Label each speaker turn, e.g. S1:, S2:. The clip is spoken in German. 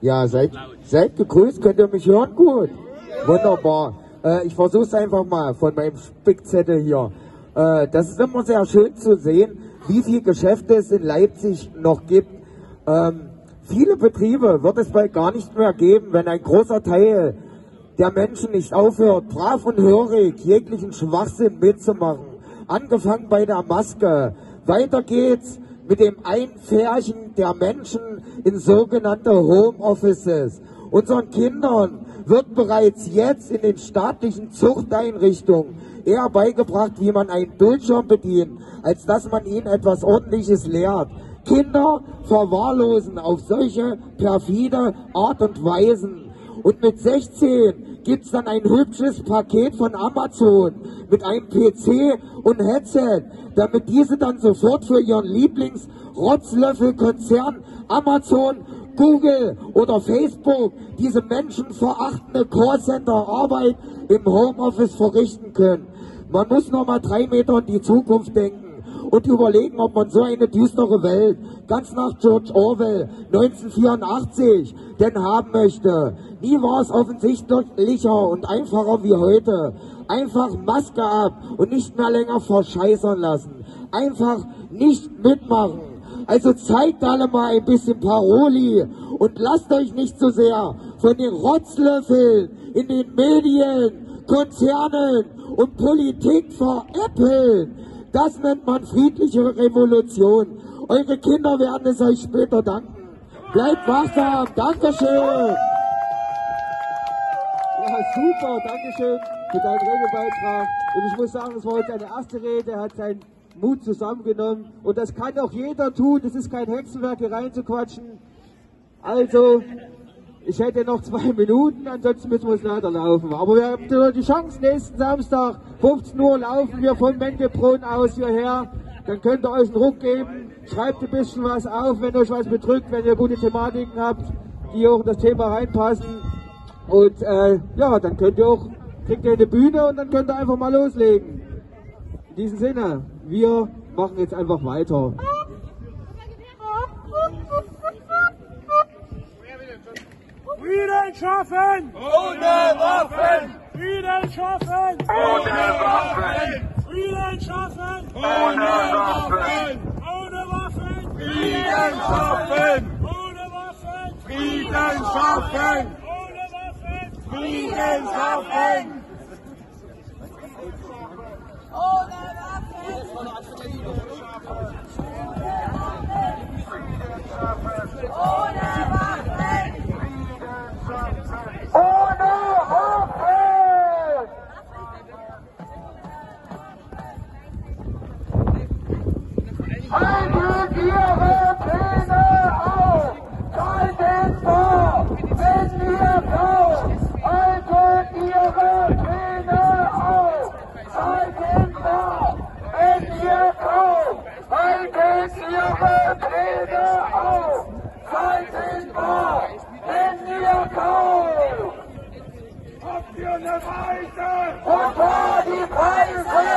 S1: Ja, seid, seid gegrüßt, könnt ihr mich hören? Gut. Wunderbar. Äh, ich versuche es einfach mal von meinem Spickzettel hier. Äh, das ist immer sehr schön zu sehen, wie viele Geschäfte es in Leipzig noch gibt. Ähm, viele Betriebe wird es bald gar nicht mehr geben, wenn ein großer Teil der Menschen nicht aufhört, brav und hörig jeglichen Schwachsinn mitzumachen. Angefangen bei der Maske. Weiter geht's mit dem Einfärchen der Menschen in sogenannte Homeoffices. Unseren Kindern wird bereits jetzt in den staatlichen Zuchteinrichtungen eher beigebracht, wie man einen Bildschirm bedient, als dass man ihnen etwas Ordentliches lehrt. Kinder verwahrlosen auf solche perfide Art und Weisen. Und mit 16 gibt's dann ein hübsches Paket von Amazon mit einem PC und Headset, damit diese dann sofort für ihren Lieblings-Rotzlöffel-Konzern Amazon Google oder Facebook diese menschenverachtende Callcenter-Arbeit im Homeoffice verrichten können. Man muss noch mal drei Meter in die Zukunft denken und überlegen, ob man so eine düstere Welt, ganz nach George Orwell 1984, denn haben möchte. Nie war es offensichtlicher und einfacher wie heute. Einfach Maske ab und nicht mehr länger verscheißern lassen. Einfach nicht mitmachen. Also zeigt alle mal ein bisschen Paroli und lasst euch nicht so sehr von den Rotzlöffeln in den Medien, Konzernen und Politik veräppeln. Das nennt man friedliche Revolution. Eure Kinder werden es euch später danken. Bleibt wachsam. Dankeschön.
S2: Ja, super. Dankeschön für deinen Redebeitrag. Und ich muss sagen, es war heute eine erste Rede. Er hat sein Mut zusammengenommen. Und das kann auch jeder tun. Das ist kein Hexenwerk, hier reinzuquatschen. Also, ich hätte noch zwei Minuten, ansonsten müssen wir es leider laufen. Aber wir haben die Chance, nächsten Samstag, 15 Uhr, laufen wir von Mengebronn aus hierher. Dann könnt ihr euch einen Ruck geben, schreibt ein bisschen was auf, wenn euch was bedrückt, wenn ihr gute Thematiken habt, die auch in das Thema reinpassen. Und äh, ja, dann könnt ihr auch, kriegt ihr eine Bühne und dann könnt ihr einfach mal loslegen. In diesem Sinne, wir machen jetzt einfach weiter.
S3: Frieden schaffen! Ohne Waffen! Frieden schaffen! Ohne Waffen! Frieden schaffen! Ohne Waffen! Ohne Waffen! Frieden schaffen! Ohne Waffen! Frieden schaffen! Ohne Waffen! Frieden schaffen!
S2: Haltet Ihre Pläne auf! Schaltet vor, wenn wir kommen! Haltet Ihre Pläne auf! Schaltet vor, wenn wir kommen! Haltet Ihre Pläne auf! Schaltet vor, wenn wir kommen! Was für eine Weise! Und war die Preise!